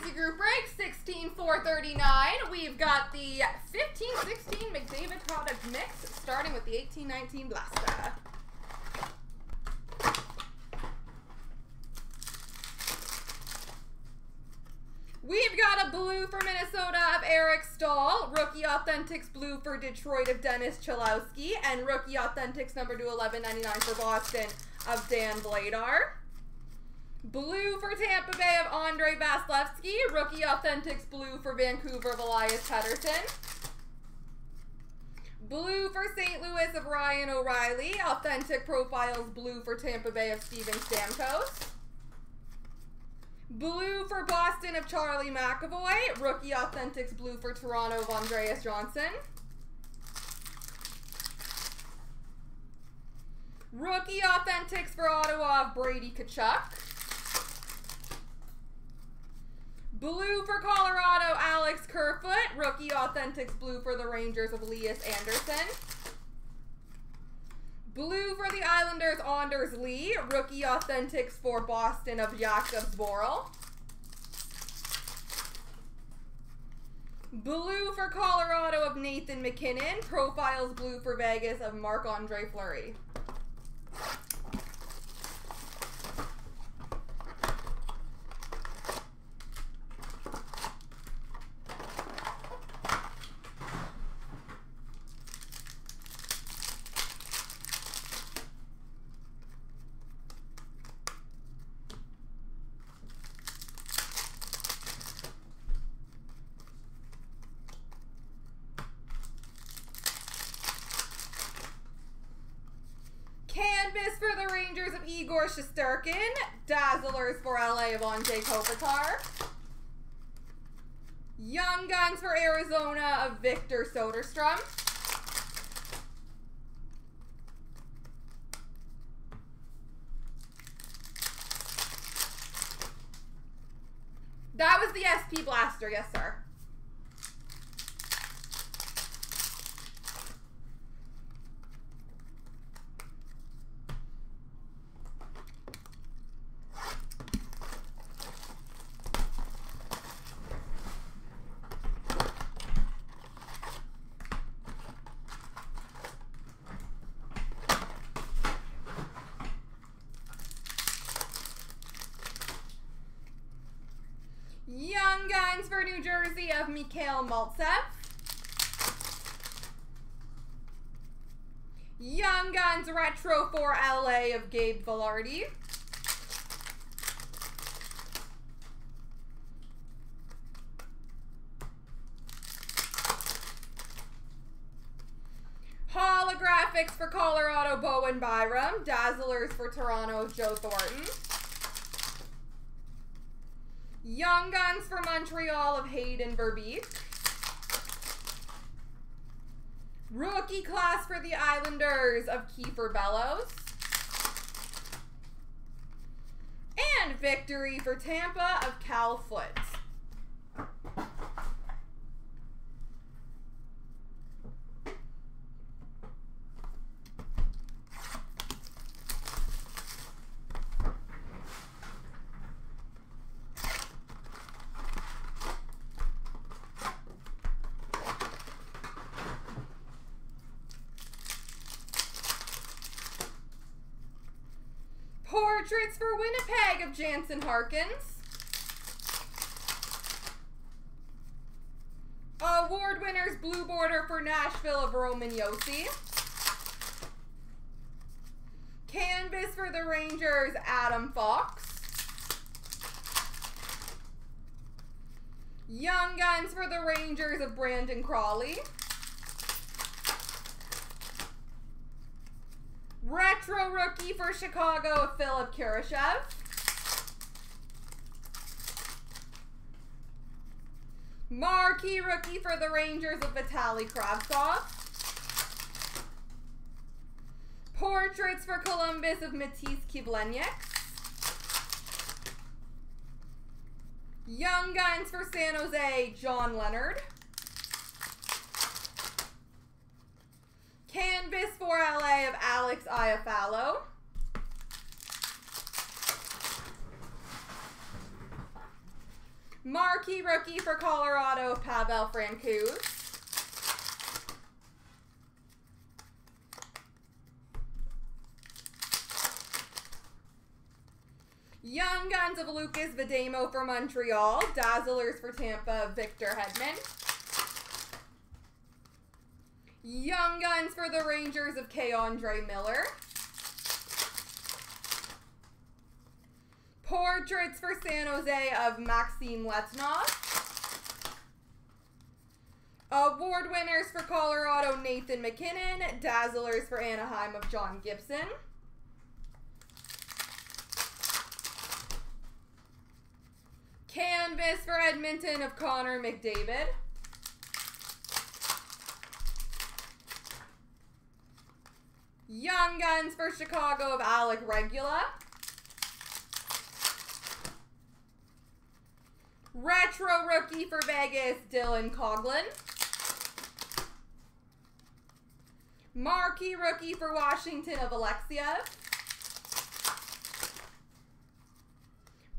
Group Break 16439. We've got the 1516 McDavid product mix, starting with the 1819 Blaster. We've got a blue for Minnesota of Eric Staal, rookie authentics blue for Detroit of Dennis Cholowski, and rookie authentics number to 1199 for Boston of Dan Vladar. Blue for Tampa Bay of Andre Vasilevskiy. Rookie Authentics Blue for Vancouver of Elias Pettersson. Blue for St. Louis of Ryan O'Reilly. Authentic Profiles Blue for Tampa Bay of Steven Stamkos. Blue for Boston of Charlie McAvoy. Rookie Authentics Blue for Toronto of Andreas Johnsson. Rookie Authentics for Ottawa of Brady Tkachuk. Blue for Colorado, Alex Kerfoot. Rookie Authentics Blue for the Rangers of Lias Andersson. Blue for the Islanders, Anders Lee. Rookie Authentics for Boston of Jakub Zboril. Blue for Colorado of Nathan MacKinnon. Profiles Blue for Vegas of Marc-Andre Fleury. Canvas for the Rangers Igor Shesterkin. Dazzlers for LA of Anze Kopitar. Young Guns for Arizona of Victor Soderstrom. That was the SP Blaster, yes sir. Young Guns for Jersey of Mikhail Maltsev. Young Guns Retro for LA of Gabe Vilardi. Holographics for Colorado, Bowen Byram. Dazzlers for Toronto, Joe Thornton. Young Guns for Montreal of Hayden Verbeek. Rookie class for the Islanders of Kiefer Bellows. And victory for Tampa of Cal Foote. Portraits for Winnipeg of Jansen Harkins. Award winners blue border for Nashville of Roman Josi. Canvas for the Rangers, Adam Fox. Young Guns for the Rangers of Brandon Crawley. Retro rookie for Chicago Philipp Kurashev. Marquee rookie for the Rangers of Vitaly Kravtsov. Portraits for Columbus of Matiss Kivlenieks. Young Guns for San Jose, John Leonard. Canvas for LA of Alex Iafallo. Marquee rookie for Colorado, Pavel Francouz. Young Guns of Lukas Vejdemo for Montreal. Dazzlers for Tampa, Victor Hedman. Young Guns for the Rangers of K. Andre Miller. Portraits for San Jose of Maxim Letunov. Award winners for Colorado, Nathan MacKinnon. Dazzlers for Anaheim of John Gibson. Canvas for Edmonton of Connor McDavid. Young Guns for Chicago of Alec Regula. Retro Rookie for Vegas, Dylan Coghlan. Marquee Rookie for Washington of Alexia.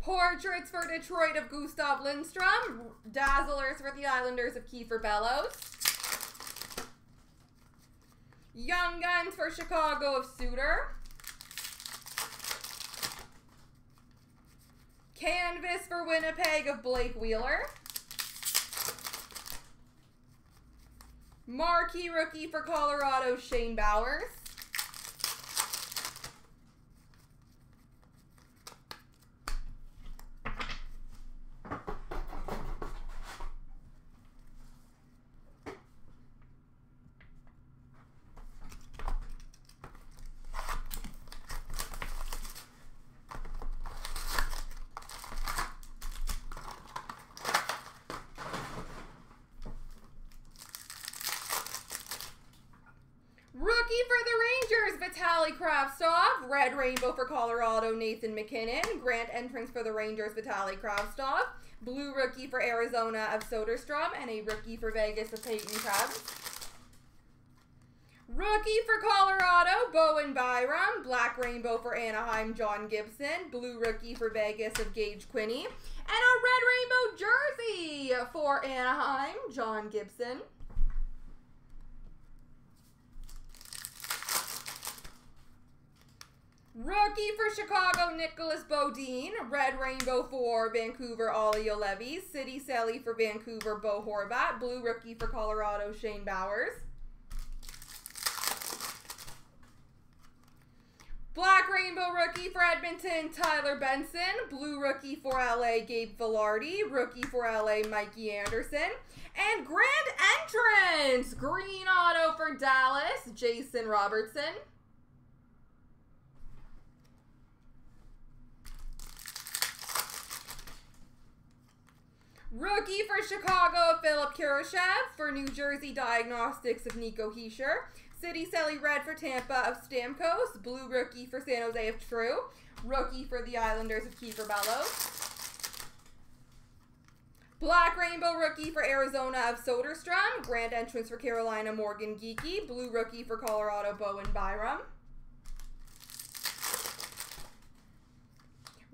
Portraits for Detroit of Gustav Lindstrom. Dazzlers for the Islanders of Kiefer Bellows. Young Guns for Chicago of Suter. Canvas for Winnipeg of Blake Wheeler. Marquee rookie for Colorado, Shane Bowers. Rookie for the Vitaly Kravtsov. Red Rainbow for Colorado, Nathan MacKinnon. Grand Entrance for the Rangers, Vitaly Kravtsov. Blue Rookie for Arizona of Soderstrom. And a Rookie for Vegas of Peyton Krebs. Rookie for Colorado, Bowen Byram. Black Rainbow for Anaheim, John Gibson. Blue Rookie for Vegas of Gage Quinney. And a Red Rainbow jersey for Anaheim, John Gibson. Rookie for Chicago, Nicolas Beaudin. Red Rainbow for Vancouver, Olli Juolevi. City Sally for Vancouver, Bo Horvat. Blue Rookie for Colorado, Shane Bowers. Black Rainbow Rookie for Edmonton, Tyler Benson. Blue Rookie for LA, Gabe Vilardi. Rookie for LA, Mikey Anderson. And Grand Entrance, Green Auto for Dallas, Jason Robertson. Rookie for Chicago, Philipp Kurashev. For New Jersey, Diagnostics of Nico Hischier. City Selly Red for Tampa of Stamkos. Blue Rookie for San Jose of True. Rookie for the Islanders of Kiefer Bellows. Black Rainbow Rookie for Arizona of Soderstrom. Grand Entrance for Carolina, Morgan Geekie. Blue Rookie for Colorado, Bowen Byram.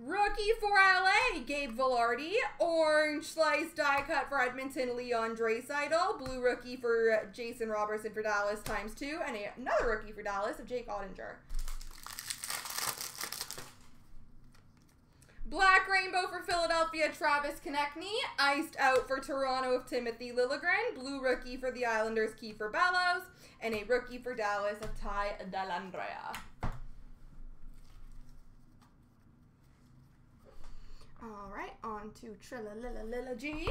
Rookie for LA, Gabe Vilardi. Orange Slice die cut for Edmonton, Leon Draisaitl. Blue rookie for Jason Robertson for Dallas times two. And another rookie for Dallas of Jake Oettinger. Black Rainbow for Philadelphia, Travis Konecny. Iced out for Toronto of Timothy Liljegren. Blue rookie for the Islanders, Kiefer Bellows. And a rookie for Dallas of Ty Dellandrea. All right, on to Trilla lililla lila G.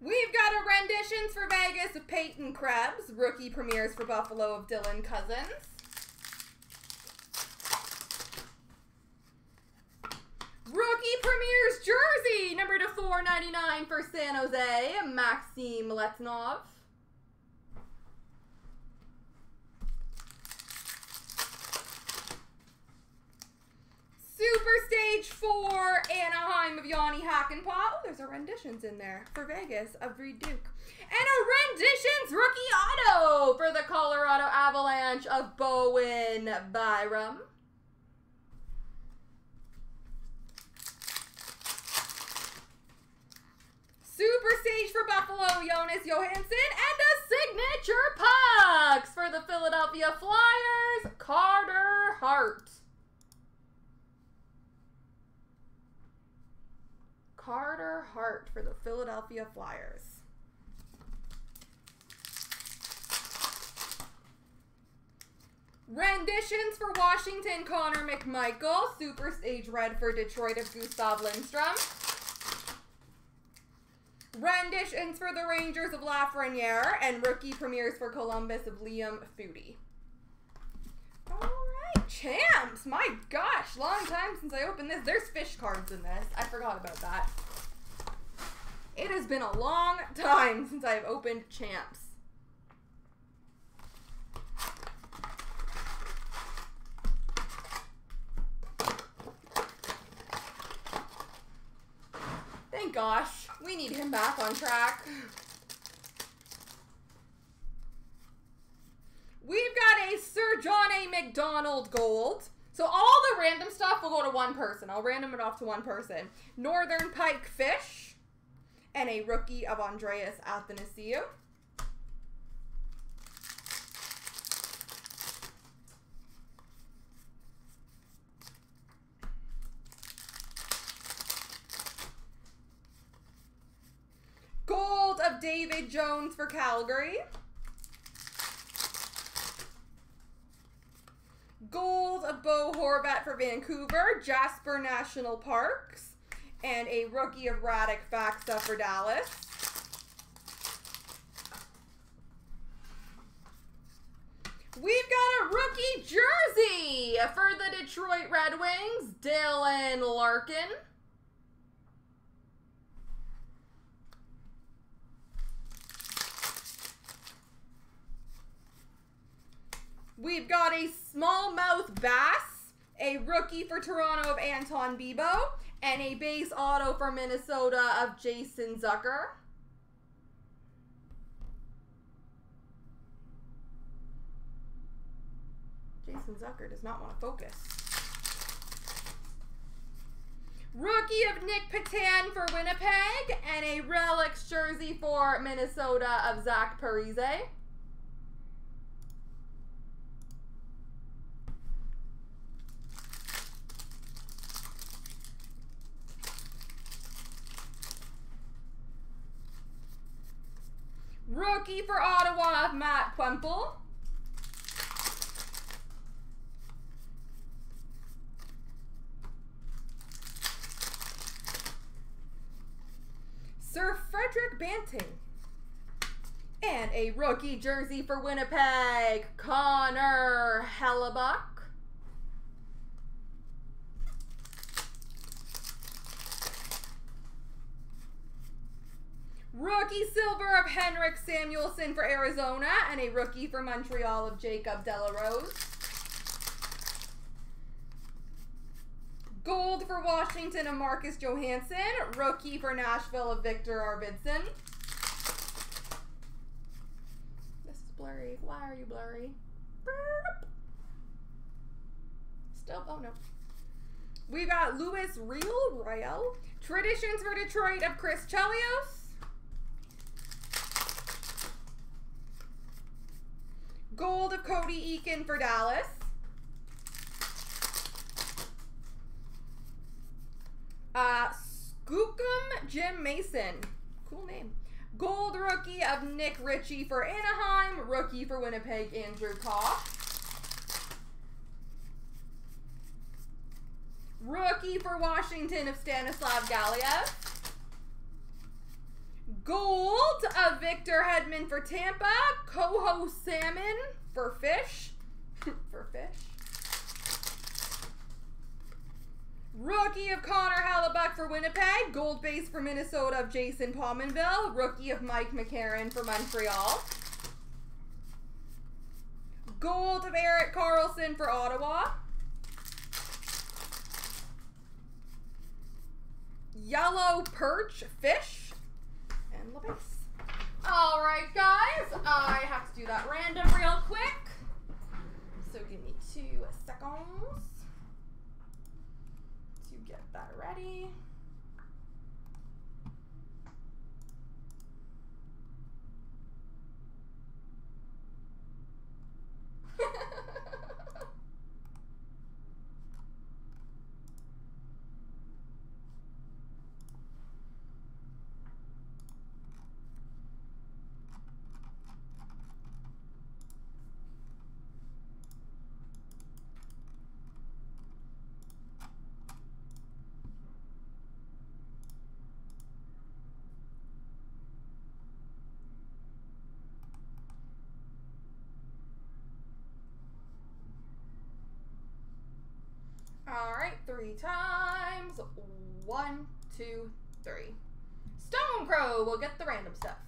We've got a renditions for Vegas of Peyton Krebs. Rookie premieres for Buffalo of Dylan Cozens. Rookie premieres jersey, number to 499 for San Jose, Maxim Letunov. Of Yanni Hackenpot. Oh, there's a renditions in there for Vegas of Reid Duke. And a renditions rookie auto for the Colorado Avalanche of Bowen Byram. Super Stage for Buffalo, Jonas Johansson, and a signature pucks for the Philadelphia Flyers, Carter Hart. Carter Hart for the Philadelphia Flyers. Renditions for Washington, Connor McMichael. Super Stage Red for Detroit of Gustav Lindstrom. Renditions for the Rangers of Lafreniere. And rookie premieres for Columbus of Liam Foudy. Champs! My gosh, long time since I opened this. There's fish cards in this. I forgot about that. It has been a long time since I've opened champs. Thank gosh. We need him back on track. We've Sir John A. Macdonald gold. So all the random stuff will go to one person. I'll random it off to one person. Northern Pike Fish. And a rookie of Andreas Athanasiou. Gold of David Jones for Calgary. Gold of Bo Horvat for Vancouver. Jasper National Parks. And a rookie of Radek Faksa for Dallas. We've got a rookie jersey for the Detroit Red Wings, Dylan Larkin. We've got a smallmouth bass, a rookie for Toronto of Anton Bibeau, and a base auto for Minnesota of Jason Zucker. Jason Zucker does not want to focus. Rookie of Nick Petan for Winnipeg, and a Relics jersey for Minnesota of Zach Parise. Rookie for Ottawa Matt Puempel. Sir Frederick Banting. And a rookie jersey for Winnipeg, Connor Hellebuyck. Rookie silver of Henrik Samuelsson for Arizona, and a rookie for Montreal of Jacob de la Rose. Gold for Washington of Marcus Johansson. Rookie for Nashville of Viktor Arvidsson. This is blurry. Why are you blurry? Burp. Still, oh no. We got Louis Real Royal. Traditions for Detroit of Chris Chelios. Gold of Cody Eakin for Dallas. Uh, Skookum Jim Mason. Cool name. Gold rookie of Nick Ritchie for Anaheim. Rookie for Winnipeg, Andrew Copp. Rookie for Washington of Stanislav Galiev. Gold of Victor Hedman for Tampa. Coho Salmon for Fish. for Fish. Rookie of Connor Hellebuyck for Winnipeg. Gold base for Minnesota of Jason Pominville. Rookie of Mike McCarron for Montreal. Gold of Erik Karlsson for Ottawa. yellow perch fish and LeBase. All right, guys, I have to do that random real quick. So give me two seconds to get that ready. All right, three times. One, two, three. Stone Crow will get the random stuff.